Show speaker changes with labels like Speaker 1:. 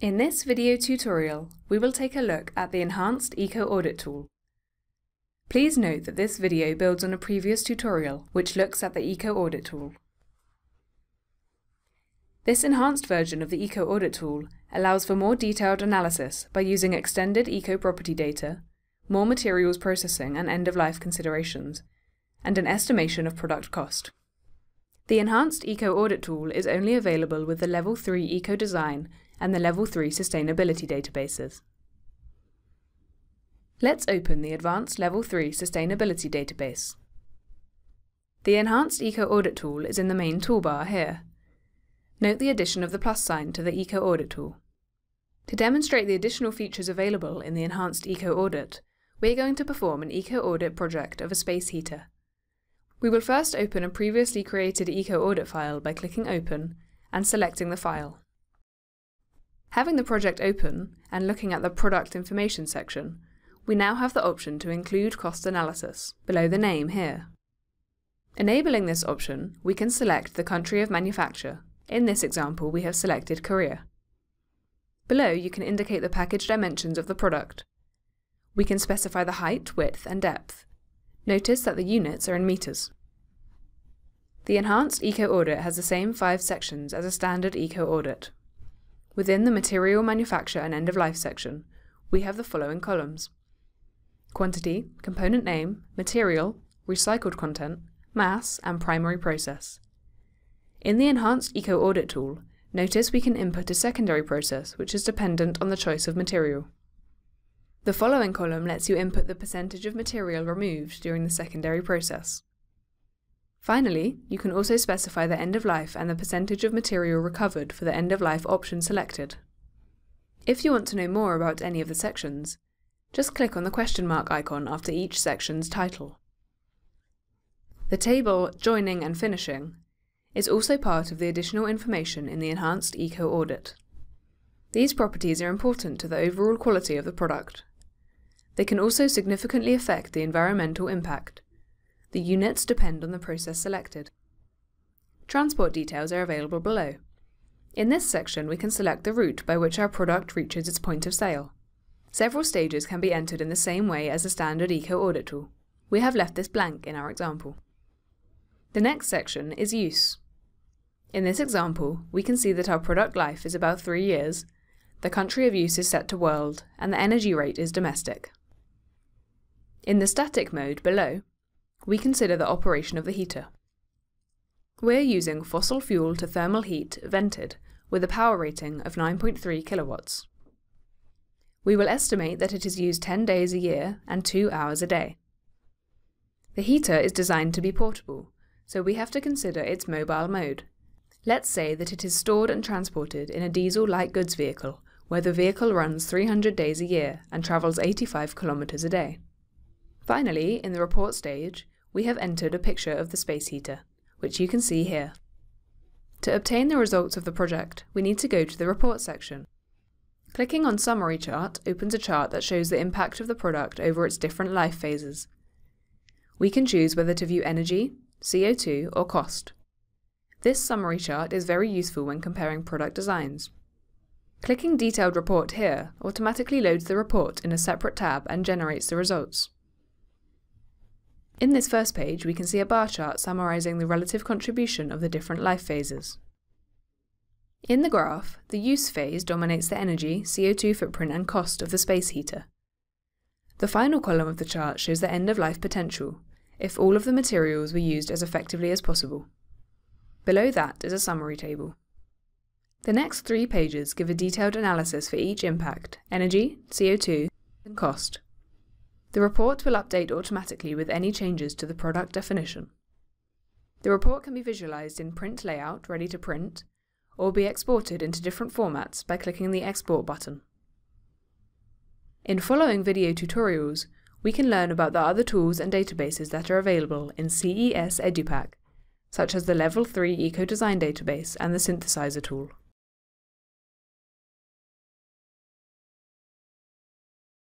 Speaker 1: In this video tutorial, we will take a look at the Enhanced Eco Audit tool. Please note that this video builds on a previous tutorial which looks at the Eco Audit tool. This enhanced version of the Eco Audit tool allows for more detailed analysis by using extended eco property data, more materials processing and end-of-life considerations, and an estimation of product cost. The enhanced Eco Audit tool is only available with the Level 3 Eco Design and the Level 3 Sustainability databases. Let's open the Advanced Level 3 Sustainability database. The Enhanced Eco Audit tool is in the main toolbar here. Note the addition of the plus sign to the Eco Audit tool. To demonstrate the additional features available in the Enhanced Eco Audit, we are going to perform an Eco Audit project of a space heater. We will first open a previously created Eco Audit file by clicking Open and selecting the file. Having the project open and looking at the Product Information section, we now have the option to include cost analysis below the name here. Enabling this option, we can select the country of manufacture. In this example, we have selected Korea. Below, you can indicate the package dimensions of the product. We can specify the height, width, and depth. Notice that the units are in meters. The Enhanced Eco Audit has the same five sections as a standard Eco Audit. Within the Material Manufacture and End of Life section, we have the following columns. Quantity, component name, material, recycled content, mass, and primary process. In the Enhanced Eco Audit tool, notice we can input a secondary process which is dependent on the choice of material. The following column lets you input the percentage of material removed during the secondary process. Finally, you can also specify the end of life and the percentage of material recovered for the end of life option selected. If you want to know more about any of the sections, just click on the question mark icon after each section's title. The table Joining and Finishing is also part of the additional information in the Enhanced Eco Audit. These properties are important to the overall quality of the product. They can also significantly affect the environmental impact. The units depend on the process selected. Transport details are available below. In this section, we can select the route by which our product reaches its point of sale. Several stages can be entered in the same way as the standard Eco Audit tool. We have left this blank in our example. The next section is use. In this example, we can see that our product life is about three years, the country of use is set to world, and the energy rate is domestic. In the static mode below, we consider the operation of the heater. We're using fossil fuel to thermal heat vented with a power rating of 9.3 kilowatts. We will estimate that it is used 10 days a year and 2 hours a day. The heater is designed to be portable, so we have to consider its mobile mode. Let's say that it is stored and transported in a diesel light goods vehicle, where the vehicle runs 300 days a year and travels 85 kilometers a day. Finally, in the report stage, we have entered a picture of the space heater, which you can see here. To obtain the results of the project, we need to go to the report section. Clicking on Summary Chart opens a chart that shows the impact of the product over its different life phases. We can choose whether to view energy, CO2, or cost. This summary chart is very useful when comparing product designs. Clicking Detailed Report here automatically loads the report in a separate tab and generates the results. In this first page, we can see a bar chart summarising the relative contribution of the different life phases. In the graph, the use phase dominates the energy, CO2 footprint and cost of the space heater. The final column of the chart shows the end-of-life potential, if all of the materials were used as effectively as possible. Below that is a summary table. The next three pages give a detailed analysis for each impact, energy, CO2, and cost. The report will update automatically with any changes to the product definition. The report can be visualized in print layout ready to print, or be exported into different formats by clicking the export button. In following video tutorials, we can learn about the other tools and databases that are available in CES EduPack, such as the Level 3 Eco Design database and the Synthesizer tool.